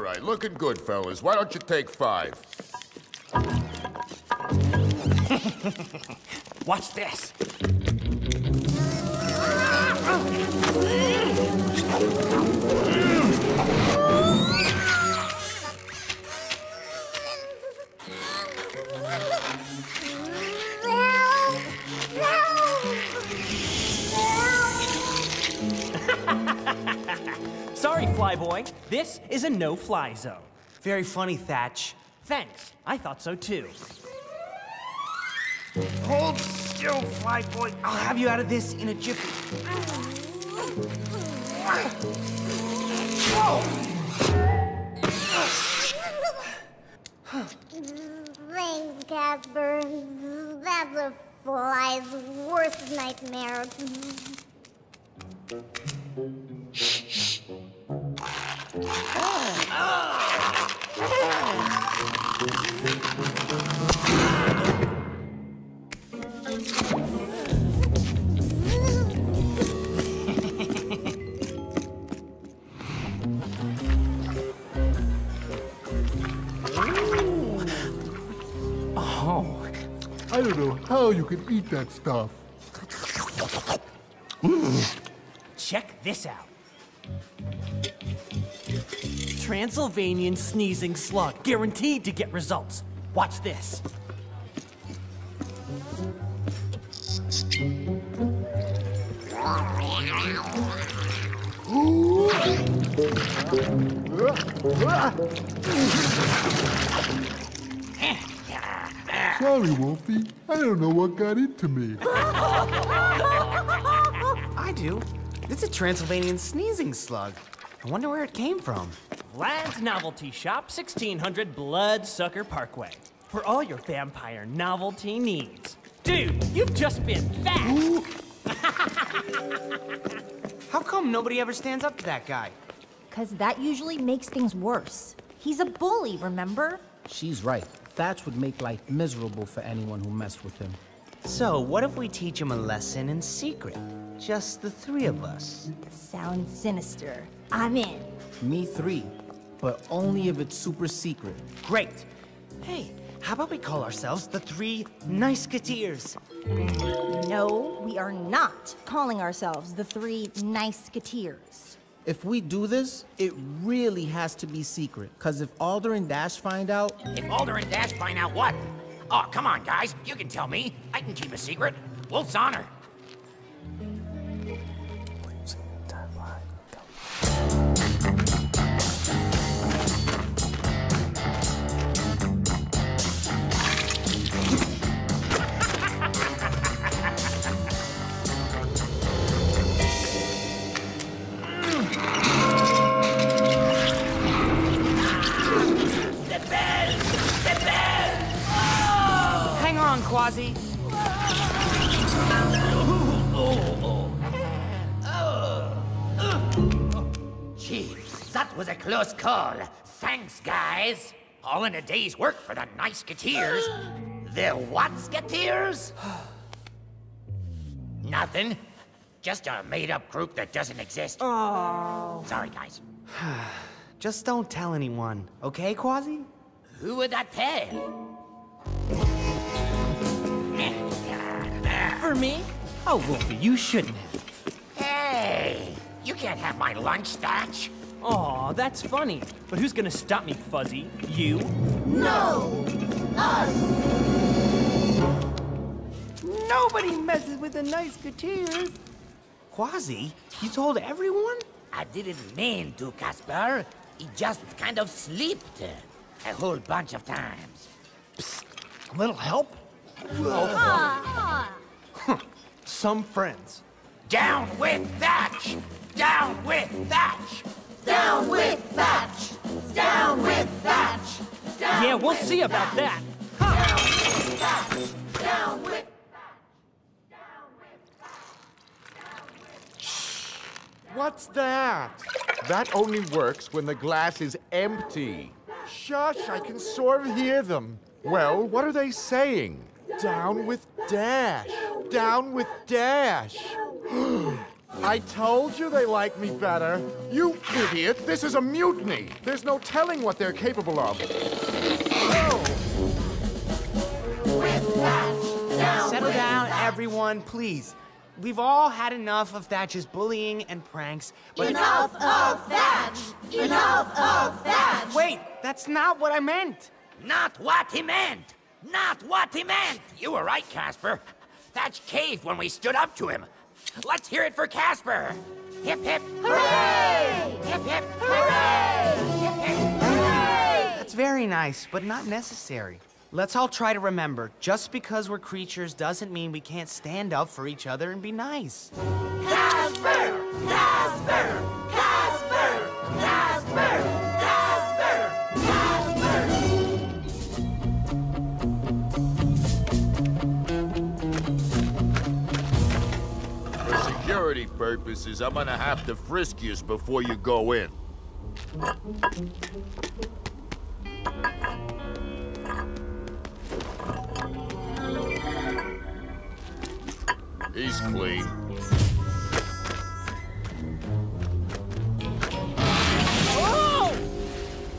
All right, looking good, fellas. Why don't you take five? Watch this. Sorry, Flyboy. This is a no-fly zone. Very funny, Thatch. Thanks. I thought so too. Hold still, Flyboy. I'll have you out of this in a jiffy. Thanks, Casper. That's a fly's worst nightmare. I don't know how you can eat that stuff. check this out. Transylvanian sneezing slug, guaranteed to get results. Watch this. Sorry, Wolfie. I don't know what got into me. I do. It's a Transylvanian sneezing slug. I wonder where it came from. Vlad's Novelty Shop, 1600 Bloodsucker Parkway. For all your vampire novelty needs. Dude, you've just been Thatched. How come nobody ever stands up to that guy? Because that usually makes things worse. He's a bully, remember? She's right. Thatch would make life miserable for anyone who messed with him. So, what if we teach him a lesson in secret? Just the three of us. Sounds sinister. I'm in. Me three, but only if it's super secret. Great. Hey, how about we call ourselves the Three Niceketeers? No, we are not calling ourselves the Three Niceketeers. If we do this, it really has to be secret. Cause if Alder and Dash find out, If Alder and Dash find out what? Oh, come on, guys. You can tell me. I can keep a secret. Wolf's honor. Quasi. Gee, that was a close call. Thanks, guys. All in a day's work for the Niceketeers. the what-sketeers? Nothing. Just a made-up group that doesn't exist. Oh. Sorry, guys. Just don't tell anyone, okay, Quasi? Who would that tell? For me? Oh, Wolfie, you shouldn't have. Hey, you can't have my lunch, Thatch. Aw, that's funny. But who's gonna stop me, Fuzzy? You? No! Us! Nobody messes with the nice Niceketeers. Quasi, you told everyone? I didn't mean to, Casper. He just kind of slipped a whole bunch of times. A little help? Some friends. Down with Thatch! Down with Thatch! Down with Thatch! Down with Thatch! Down Yeah, we'll see about that. Down with What's that? That only works when the glass is empty. Shush, I can sort of hear them. Well, what are they saying? Down with Dash. Down with Dash. I told you they like me better. You idiot! This is a mutiny! There's no telling what they're capable of. Down! Settle down, everyone, please. We've all had enough of Thatch's bullying and pranks, but Enough of Thatch! Enough of Thatch! wait, that's not what I meant. Not what he meant! Not what he meant! You were right, Casper. Thatch caved when we stood up to him. Let's hear it for Casper! Hip hip! Hooray! Hip hip! Hooray! Hip hip! Hooray! That's very nice, but not necessary. Let's all try to remember just because we're creatures doesn't mean we can't stand up for each other and be nice. Casper! Casper! Purposes, I'm gonna have to frisk you before you go in. He's clean. Oh!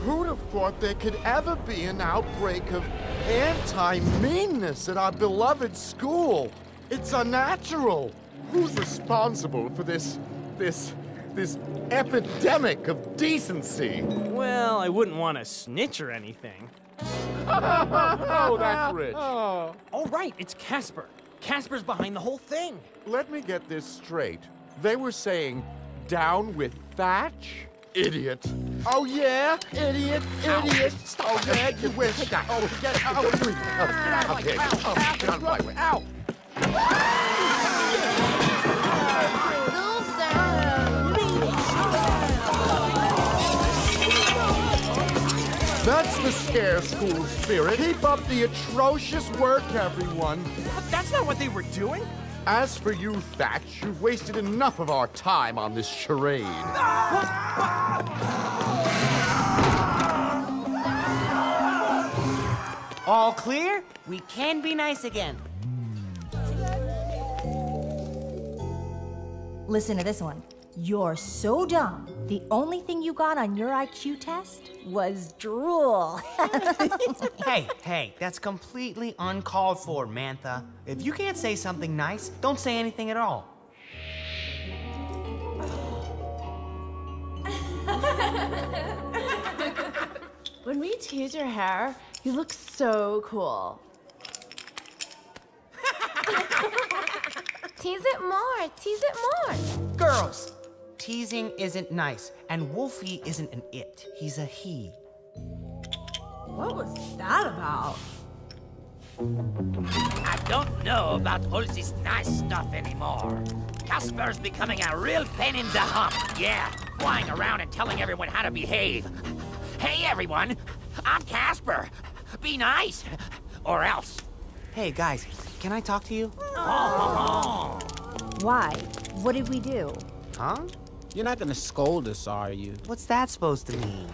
Who'd have thought there could ever be an outbreak of anti-meanness at our beloved school? It's unnatural. Who's responsible for this, this, this epidemic of decency? Well, I wouldn't want to snitch or anything. Oh, that's rich. Oh, right, it's Casper. Casper's behind the whole thing. Let me get this straight. They were saying, down with Thatch? Idiot. Oh, yeah? Idiot, idiot. Oh, yeah, you wish. Oh, forget it. Oh, Okay, oh, get out of my way. Ow. That's the scare school spirit. Keep up the atrocious work, everyone. But that's not what they were doing. As for you, Thatch, you've wasted enough of our time on this charade. All clear? We can be nice again. Listen to this one. You're so dumb. The only thing you got on your IQ test was drool. hey, hey, that's completely uncalled for, Mantha. If you can't say something nice, don't say anything at all. When we tease your hair, you look so cool. Tease it more! Tease it more! Girls, teasing isn't nice, and Wolfie isn't an it. He's a he. What was that about? I don't know about all this nice stuff anymore. Casper's becoming a real pain in the hump. Yeah, flying around and telling everyone how to behave. Hey, everyone, I'm Casper. Be nice, or else. Hey, guys, can I talk to you? Oh, Why? What did we do? Huh? You're not gonna scold us, are you? What's that supposed to mean?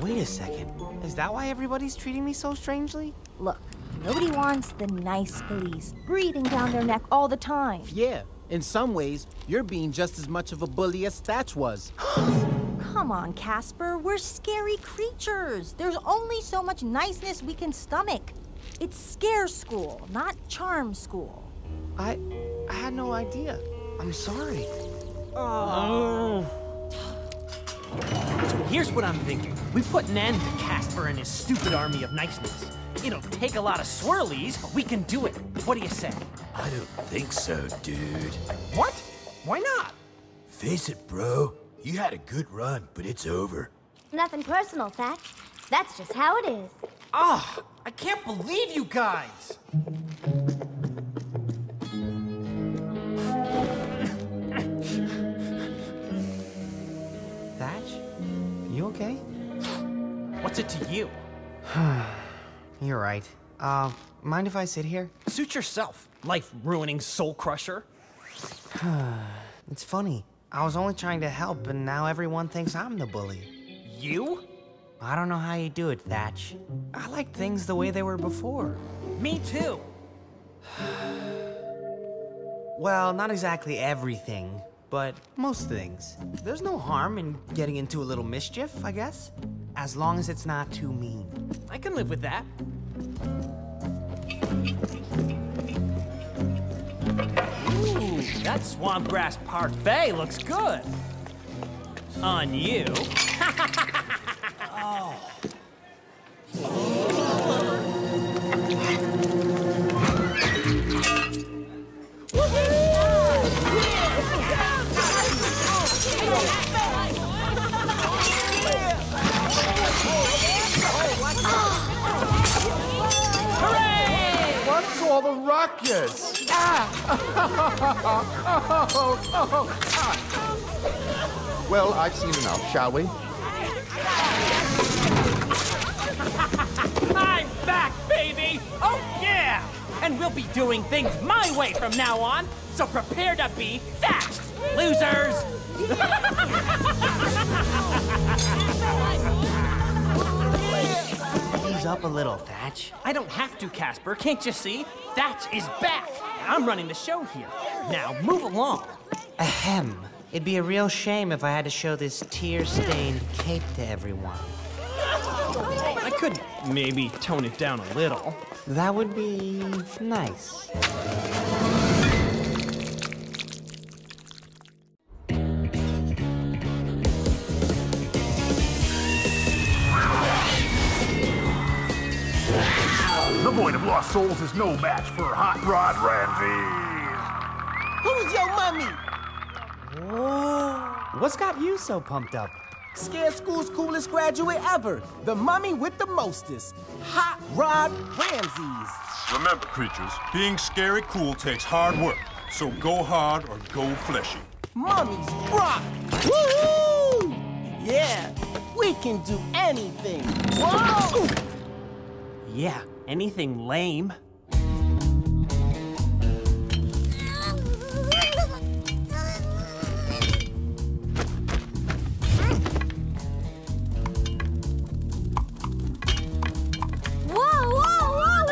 Wait a second. Is that why everybody's treating me so strangely? Look, nobody wants the nice police breathing down their neck all the time. Yeah. In some ways, you're being just as much of a bully as Thatch was. Come on, Casper. We're scary creatures. There's only so much niceness we can stomach. It's scare school, not charm school. I I had no idea. I'm sorry. Oh. So here's what I'm thinking. We put an end to Casper and his stupid army of niceness. It'll take a lot of swirlies, but we can do it. What do you say? I don't think so, dude. What? Why not? Face it, bro. You had a good run, but it's over. Nothing personal, Thatch. That's just how it is. Ah, I can't believe you guys. What's it to you? You're right. Uh, mind if I sit here? Suit yourself, life ruining soul crusher. It's funny. I was only trying to help, and now everyone thinks I'm the bully. You? I don't know how you do it, Thatch. I like things the way they were before. Me too. Well, not exactly everything. But most things. There's no harm in getting into a little mischief, I guess. As long as it's not too mean. I can live with that. Ooh, that swamp grass parfait looks good. On you. Ruckus? Ah! well, I've seen enough, shall we? I'm back, baby! Oh, yeah! And we'll be doing things my way from now on, so prepare to be Thatched, losers! up a little, Thatch. I don't have to, Casper. Can't you see? Thatch is back. I'm running the show here. Now move along. Ahem. It'd be a real shame if I had to show this tear-stained cape to everyone. I could maybe tone it down a little. That would be nice. The Void of Lost Souls is no match for Hot Rod Ramses. Who's your mummy? What's got you so pumped up? Scare School's coolest graduate ever. The mummy with the mostest. Hot Rod Ramses. Remember, creatures, being scary cool takes hard work. So go hard or go fleshy. Mummies rock. Woohoo! Yeah, we can do anything. Whoa! Yeah, anything lame. Whoa, whoa, whoa!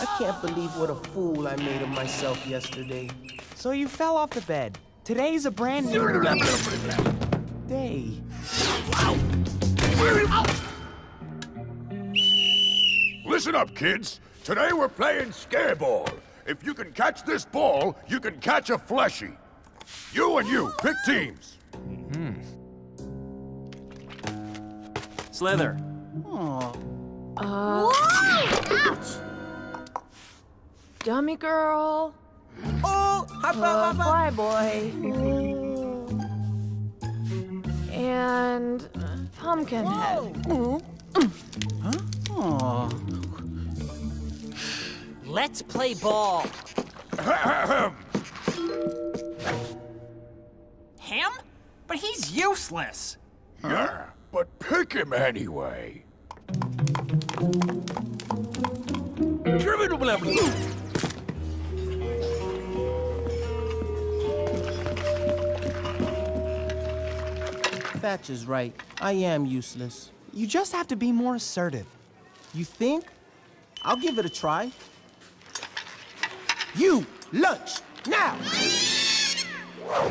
I can't believe what a fool I made of myself yesterday. So you fell off the bed. Today's a brand new day. Listen up, kids. Today we're playing scare ball. If you can catch this ball, you can catch a fleshy. You and you, pick teams. Hmm. Slither. Uh, Ouch! Dummy girl. Oh, hop Uh, up, hop up. fly boy. And uh, pumpkin head. Aw. Let's play ball. Him? But he's useless. Yeah, but pick him anyway. Thatch is right. I am useless. You just have to be more assertive. You think? I'll give it a try. You, lunch, now! Whoa!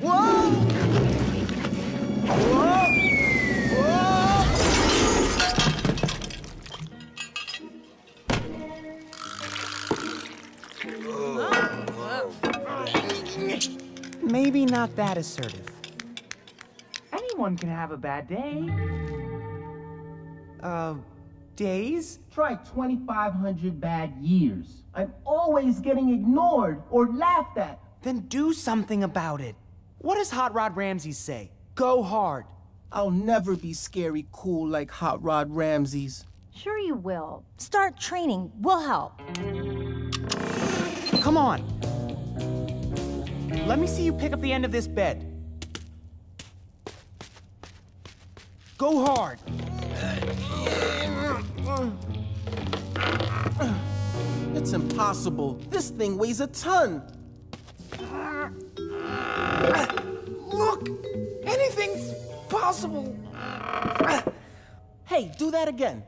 Whoa! Whoa! Maybe not that assertive. Anyone can have a bad day. Uh, days? Try 2,500 bad years. I'm always getting ignored or laughed at. Then do something about it. What does Hot Rod Ramses say? Go hard. I'll never be scary cool like Hot Rod Ramses. Sure you will. Start training. We'll help. Come on. Let me see you pick up the end of this bed. Go hard. Mm. It's impossible. This thing weighs a ton. Look! Anything's possible. Hey, do that again.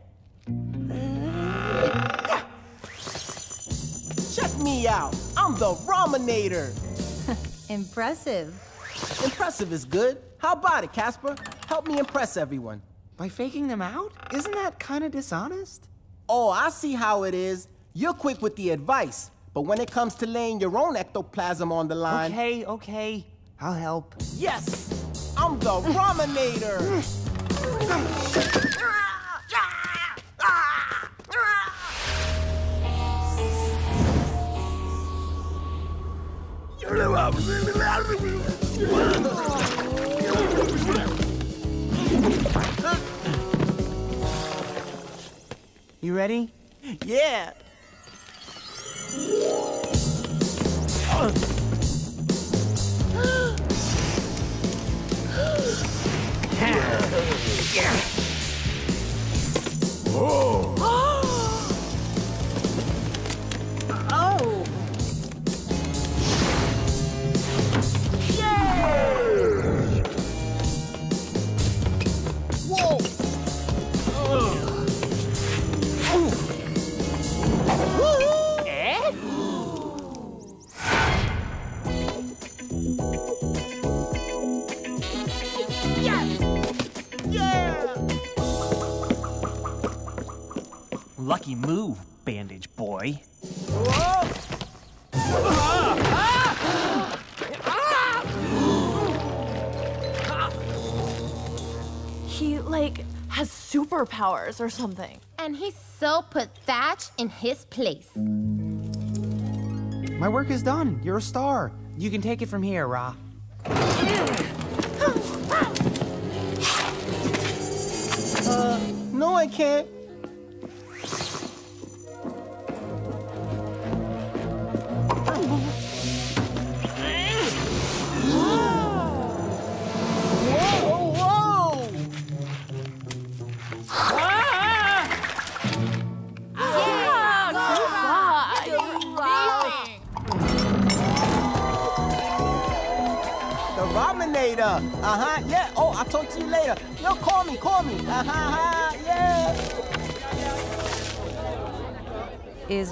Check me out. I'm the Raminator. Impressive. Impressive is good. How about it, Casper? Help me impress everyone. By faking them out? Isn't that kind of dishonest? Oh, I see how it is. You're quick with the advice, but when it comes to laying your own ectoplasm on the line. Okay, okay. I'll help. Yes! I'm the Raminator! You ready? Yeah! Oh! Superpowers or something. And he so put Thatch in his place. My work is done. You're a star. You can take it from here, Ra. Uh, no, I can't.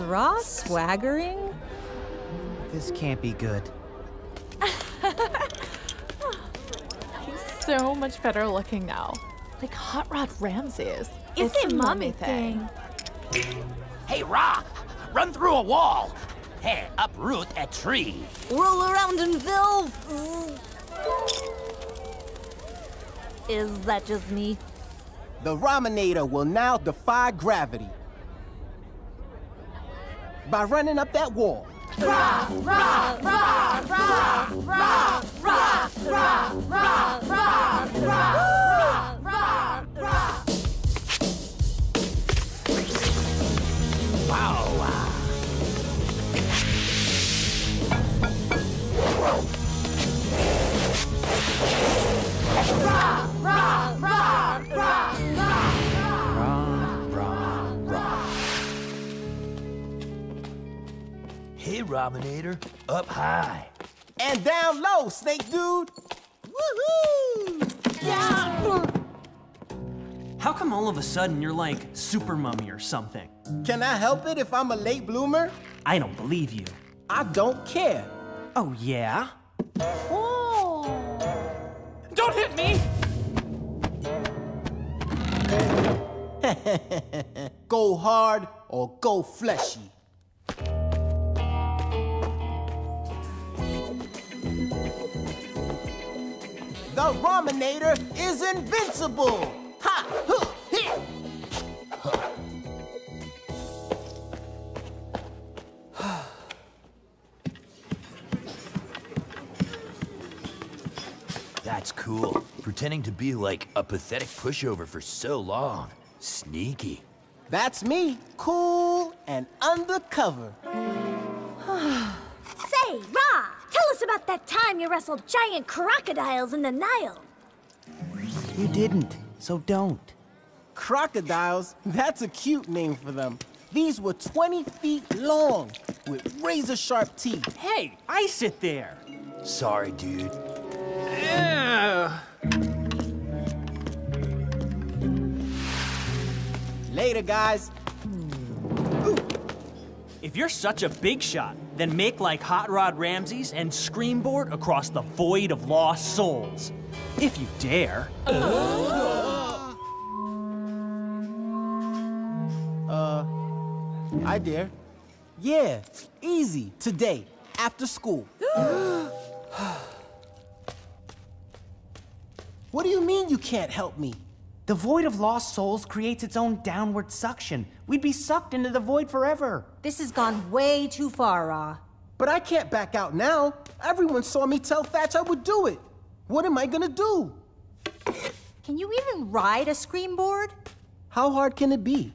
Is Ross swaggering? This can't be good. He's so much better looking now. Like Hot Rod Ramses is. It's a mommy thing. Hey, Ra! Run through a wall! Hey, uproot a tree! Roll around in filth! Is that just me? The Raminator will now defy gravity by running up that wall. Rah, rah, rah, rah, rah, rah, rah, rah, rah, rah, Hey, Raminator, up high. And down low, Snake Dude. Woohoo! Yeah! How come all of a sudden you're like super mummy or something? Can I help it if I'm a late bloomer? I don't believe you. I don't care. Oh, yeah? Oh. Don't hit me! go hard or go fleshy. The Raminator is invincible! Ha! Huh! Hit! That's cool. Pretending to be like a pathetic pushover for so long. Sneaky. That's me, cool and undercover. That time you wrestled giant crocodiles in the Nile. You didn't, so don't. Crocodiles? That's a cute name for them. These were 20 feet long with razor sharp teeth. Hey, I sit there. Sorry, dude. Later, guys. If you're such a big shot, Then make like Hot Rod Ramses and screamboard across the void of lost souls. If you dare. Uh, I dare. Yeah, easy, today, after school. what do you mean you can't help me? The void of lost souls creates its own downward suction. We'd be sucked into the void forever. This has gone way too far, Ra. But I can't back out now. Everyone saw me tell Thatch I would do it. What am I gonna do? Can you even ride a scream board? How hard can it be?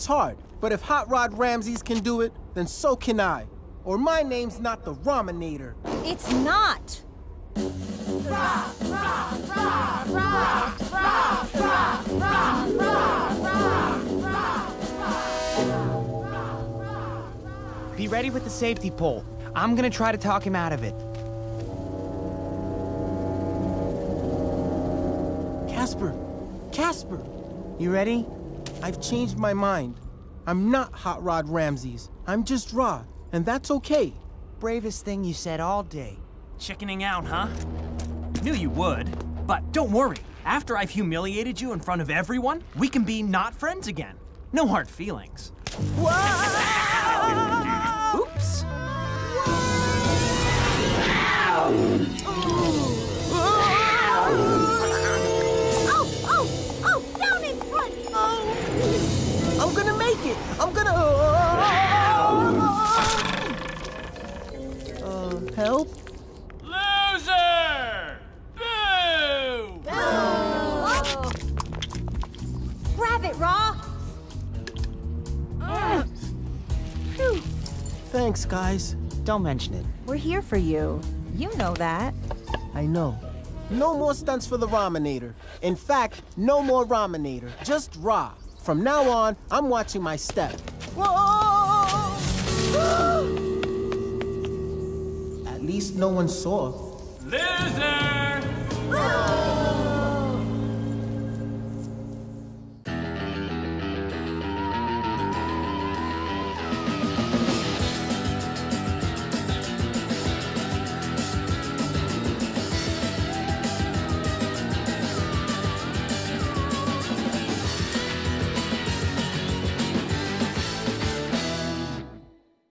It's hard. But if Hot Rod Ramses can do it, then so can I. Or my name's not the Raminator. It's not. Be ready with the safety pole. I'm gonna try to talk him out of it. Casper! Casper! You ready? I've changed my mind. I'm not Hot Rod Ramses. I'm just Ra, and that's okay. Bravest thing you said all day. Chickening out, huh? Knew you would. But don't worry. After I've humiliated you in front of everyone, we can be not friends again. No hard feelings. Oops. Help? Loser! Boo! Grab it, Ra. Thanks, guys. Don't mention it. We're here for you. You know that. I know. No more stunts for the Raminator. In fact, no more Raminator. Just Ra. From now on, I'm watching my step. At least no one saw. Loser!